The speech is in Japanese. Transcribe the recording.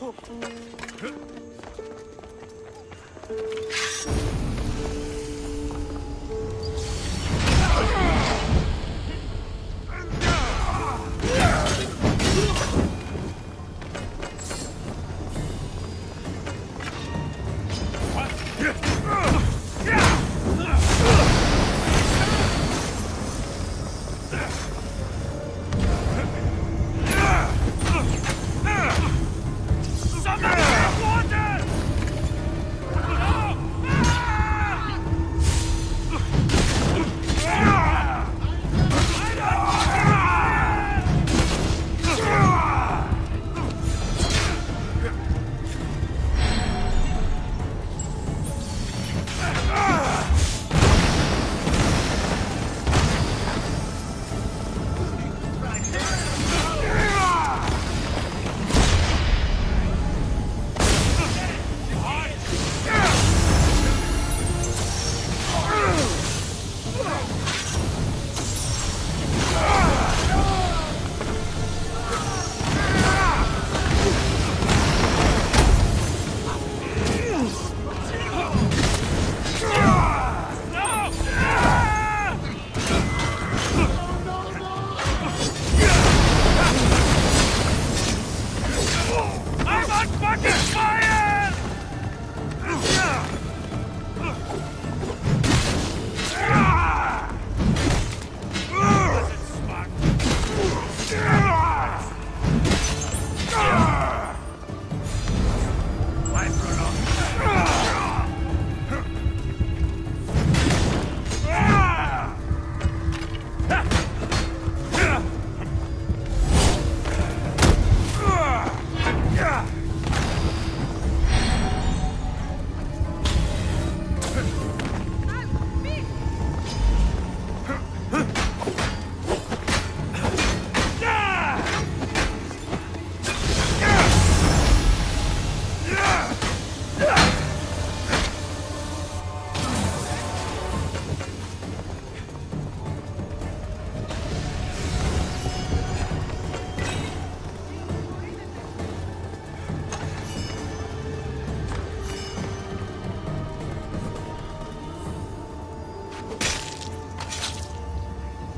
えっ?